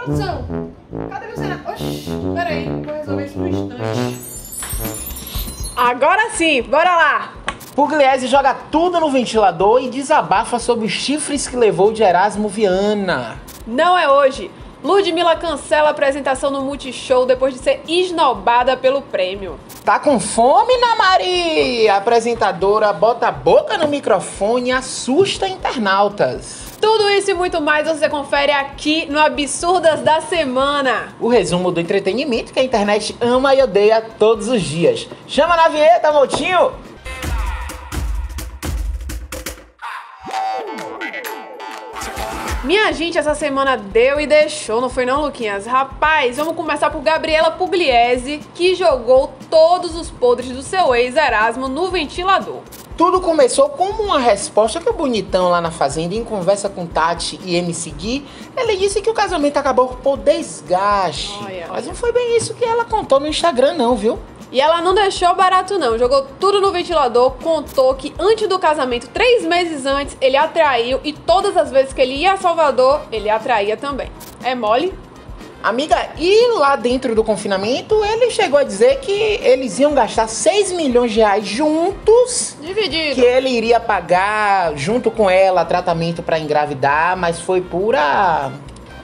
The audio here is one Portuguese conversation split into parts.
produção, cadê meu cenário? Oxi, peraí, vou resolver isso no instante. Agora sim, bora lá! Pugliese joga tudo no ventilador e desabafa sobre os chifres que levou de Erasmo Viana. Não é hoje. Ludmilla cancela a apresentação no Multishow depois de ser esnobada pelo prêmio. Tá com fome, Namari? A apresentadora bota a boca no microfone e assusta internautas. Tudo isso e muito mais você confere aqui no Absurdas da Semana. O resumo do entretenimento que a internet ama e odeia todos os dias. Chama na vinheta, Motinho! Minha gente, essa semana deu e deixou, não foi não, Luquinhas? Rapaz, vamos começar por Gabriela Pugliese, que jogou todos os podres do seu ex Erasmo no ventilador. Tudo começou como uma resposta que o bonitão lá na fazenda, em conversa com Tati e MC Gui, ele disse que o casamento acabou por desgaste. Olha, Mas olha. não foi bem isso que ela contou no Instagram, não, viu? E ela não deixou barato não, jogou tudo no ventilador, contou que antes do casamento, três meses antes, ele atraiu e todas as vezes que ele ia a Salvador, ele atraía também. É mole? Amiga, e lá dentro do confinamento, ele chegou a dizer que eles iam gastar 6 milhões de reais juntos Dividido. que ele iria pagar junto com ela tratamento pra engravidar, mas foi pura.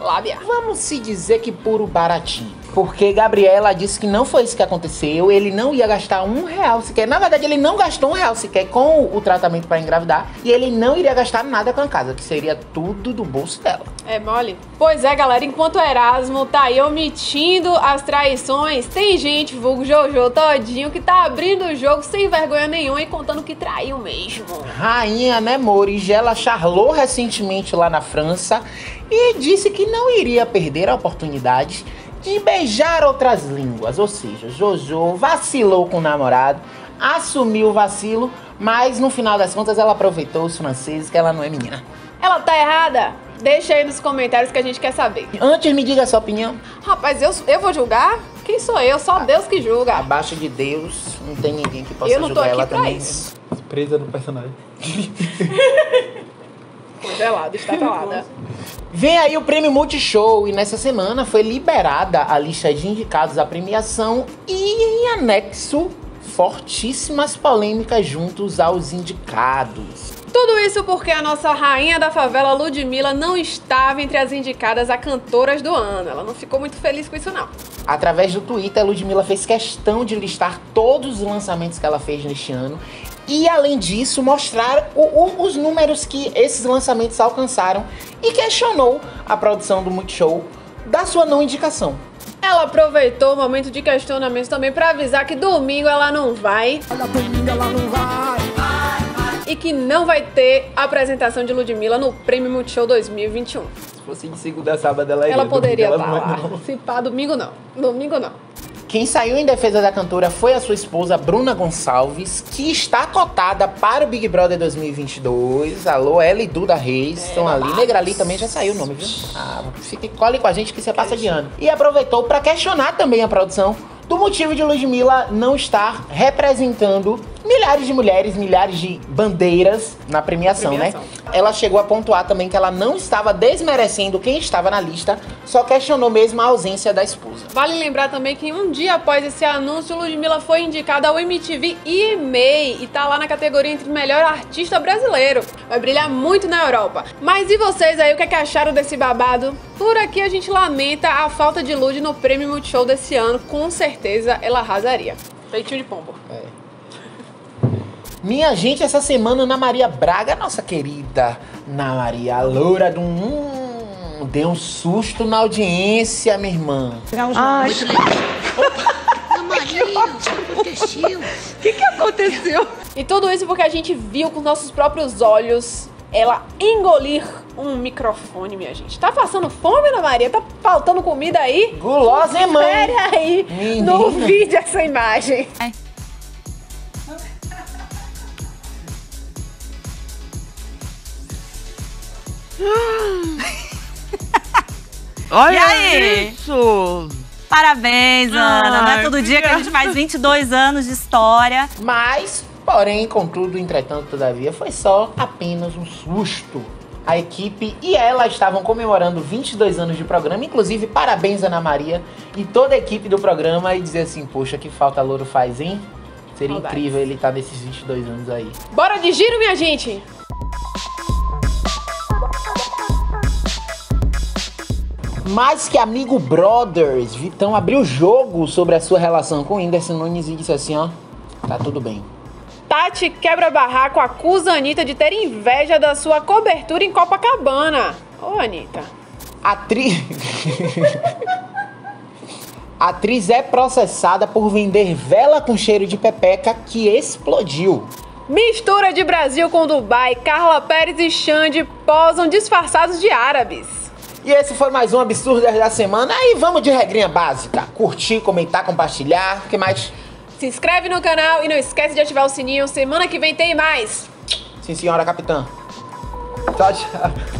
Lábia. Vamos se dizer que puro baratinho. Porque Gabriela disse que não foi isso que aconteceu, ele não ia gastar um real sequer. Na verdade, ele não gastou um real sequer com o tratamento pra engravidar e ele não iria gastar nada com a casa, que seria tudo do bolso dela. É mole? Pois é, galera, enquanto o Erasmo tá aí omitindo as traições, tem gente, vulgo Jojo todinho, que tá abrindo o jogo sem vergonha nenhuma e contando que traiu mesmo. Rainha, né, Mores? Ela charlou recentemente lá na França e disse que não iria perder a oportunidade de beijar outras línguas. Ou seja, Jojo vacilou com o namorado, assumiu o vacilo, mas no final das contas ela aproveitou os franceses, que ela não é menina. Ela tá errada? Deixa aí nos comentários que a gente quer saber. Antes, me diga a sua opinião. Rapaz, eu, eu vou julgar? Quem sou eu? Só Deus que julga. Abaixo de Deus, não tem ninguém que possa julgar ela pra também. isso. Presa no personagem. Congelada, está calada. Vem aí o prêmio Multishow e nessa semana foi liberada a lista de indicados à premiação e em anexo fortíssimas polêmicas juntos aos indicados. Tudo isso porque a nossa rainha da favela, Ludmilla, não estava entre as indicadas a cantoras do ano. Ela não ficou muito feliz com isso, não. Através do Twitter, a Ludmilla fez questão de listar todos os lançamentos que ela fez neste ano e, além disso, mostrar o- o- os números que esses lançamentos alcançaram e questionou a produção do Multishow da sua não indicação. Ela aproveitou o momento de questionamento também para avisar que domingo ela não vai. E que não vai ter apresentação de Ludmilla no Prêmio Multishow 2021. Se fosse de segunda a sábado, ela iria. Ela poderia Domingo estar não lá. não. Se pá, domingo não. Domingo não. Quem saiu em defesa da cantora foi a sua esposa Bruna Gonçalves, que está cotada para o Big Brother 2022. Alô, ela e Duda Reis estão ali. Negrali também já saiu o nome, viu? Ah, fique, cole com a gente que você passa de ano. E aproveitou para questionar também a produção do motivo de Ludmilla não estar representando milhares de mulheres, milhares de bandeiras na premiação, Premiação. né? Ela chegou a pontuar também que ela não estava desmerecendo quem estava na lista, só questionou mesmo a ausência da esposa. Vale lembrar também que um dia após esse anúncio, Ludmilla foi indicada ao MTV EMA e tá lá na categoria entre melhor artista brasileiro. Vai brilhar muito na Europa. Mas e vocês aí, o que, é que acharam desse babado? Por aqui a gente lamenta a falta de Lud no Prêmio Multishow desse ano. Com certeza ela arrasaria. Feitinho de pombo. Minha gente, essa semana Ana Maria Braga, nossa querida Ana Maria, a loura do. Hum, deu um susto na audiência, minha irmã. Ai, O que, que aconteceu? E tudo isso porque a gente viu com nossos próprios olhos ela engolir um microfone, minha gente. Tá passando fome, Ana Maria? Tá faltando comida aí? Gulosa, hein, mãe? Espere aí Menina. no vídeo essa imagem. olha E aí? isso! Parabéns, Ana. Não é Ai, todo dia que a gente faz 22 anos de história. Mas, porém, contudo, entretanto, todavia, foi só apenas um susto. a equipe e ela estavam comemorando 22 anos de programa. Inclusive, parabéns, Ana Maria e toda a equipe do programa. E dizer assim: Poxa, que falta Louro faz, hein? Seria Saudades. incrível ele estar nesses 22 anos aí. Bora de giro, minha gente! Mais que amigo brothers, Vitão abriu jogo sobre a sua relação com o Whindersson Nunes e disse assim: Ó, tá tudo bem. Tati quebra-barraco acusa a Anitta de ter inveja da sua cobertura em Copacabana. Ô, Anitta. Atriz. Atriz é processada por vender vela com cheiro de pepeca que explodiu. Mistura de Brasil com Dubai, Carla Pérez e Xande posam disfarçados de árabes. E esse foi mais um Absurdo da Semana. Aí vamos de regrinha básica. Curtir, comentar, compartilhar. O que mais? Se inscreve no canal e não esquece de ativar o sininho. Semana que vem tem mais. Sim, senhora capitã. Tchau, tchau.